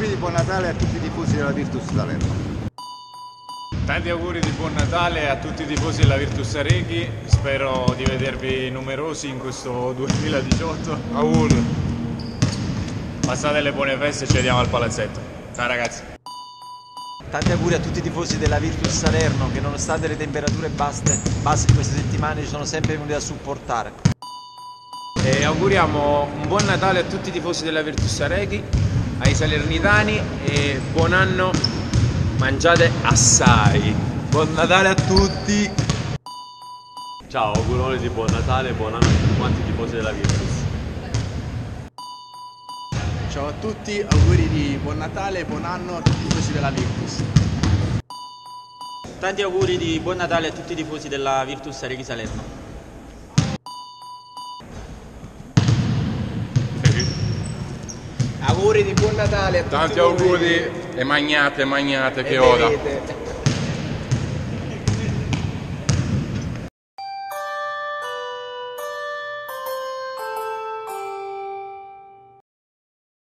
auguri di buon Natale a tutti i tifosi della Virtus Salerno. Tanti auguri di buon Natale a tutti i tifosi della Virtus Areghi, spero di vedervi numerosi in questo 2018. Auguri! Passate le buone feste e ci vediamo al palazzetto. Ciao ragazzi! Tanti auguri a tutti i tifosi della Virtus Salerno che nonostante le temperature basse, basse di queste settimane ci sono sempre venuti a supportare. E auguriamo un buon Natale a tutti i tifosi della Virtus Areghi, ai salernitani e buon anno, mangiate assai. Buon Natale a tutti! Ciao, auguroni di buon Natale e buon anno a tutti quanti i tifosi della Virtus. Ciao a tutti, auguri di buon Natale e buon anno a tutti i tifosi della Virtus. Tanti auguri di buon Natale a tutti i tifosi della Virtus Areghi Salerno. Auguri di buon Natale a tutti Tanti auguri e magnate, magnate che E ora. bevete.